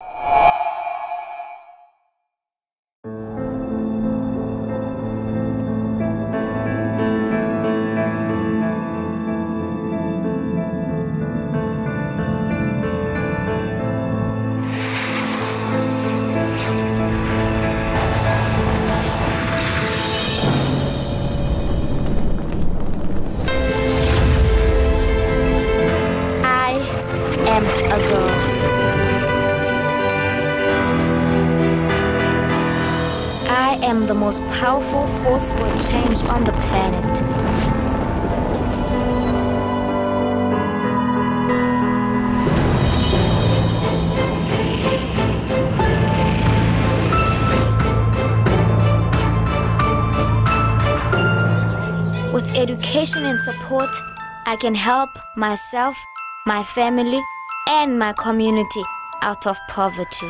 I am the most powerful force for change on the planet. With education and support, I can help myself, my family, and my community out of poverty.